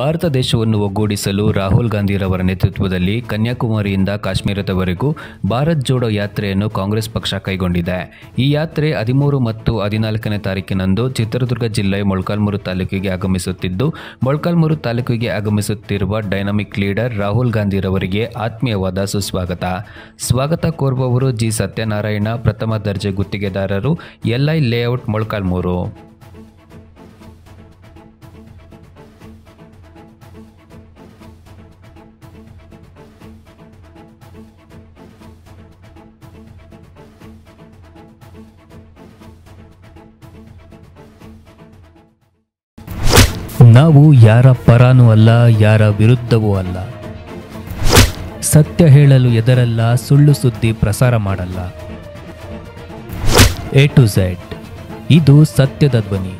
ಭಾರತ ದೇಶವನ್ನು ಒಗ್ಗೂಡಿಸಲು ರಾಹುಲ್ ಗಾಂಧಿರವರ ನೇತೃತ್ವದಲ್ಲಿ ಕನ್ಯಾಕುಮಾರಿಯಿಂದ ಕಾಶ್ಮೀರದವರೆಗೂ ಭಾರತ್ ಜೋಡೋ ಯಾತ್ರೆಯನ್ನು ಕಾಂಗ್ರೆಸ್ ಪಕ್ಷ ಕೈಗೊಂಡಿದೆ. ಈ ಯಾತ್ರೆ ಹದಿಮೂರು ಮತ್ತು ಹದಿನಾಲ್ಕನೇ ತಾರೀಕಿನಂದು ಚಿತ್ರದುರ್ಗ ಜಿಲ್ಲೆ ಮೊಳಕಾಲ್ಮೂರು ತಾಲೂಕಿಗೆ ಆಗಮಿಸುತ್ತಿದ್ದು, ಮೊಳಕಾಲ್ಮೂರು ತಾಲೂಕಿಗೆ ಆಗಮಿಸುತ್ತಿರುವ ಡೈನಾಮಿಕ್ ಲೀಡರ್ ರಾಹುಲ್ ಗಾಂಧಿರವರಿಗೆ ಆತ್ಮೀಯವಾದ ಸುಸ್ವಾಗತ. ಸ್ವಾಗತ ಕೋರುವವರು ಜಿ ಸತ್ಯನಾರಾಯಣ, ಪ್ರಥಮ ದರ್ಜೆ ಗುತ್ತಿಗೆದಾರರು ಎಲ್ಐ ಲೇಔಟ್ ಮೊಳಕಾಲ್ಮೂರು. ನಾವು ಯಾರ ಪರಾನೂ ಅಲ್ಲ, ಯಾರ ವಿರುದ್ಧವೂ ಅಲ್ಲ. ಸತ್ಯ ಹೇಳಲು ಎದರಲ್ಲ, ಸುಳ್ಳು ಸುದ್ದಿ ಪ್ರಸಾರ ಮಾಡಲ್ಲ. ಎ ಟು ಝೆಡ್, ಇದು ಸತ್ಯದ ಧ್ವನಿ.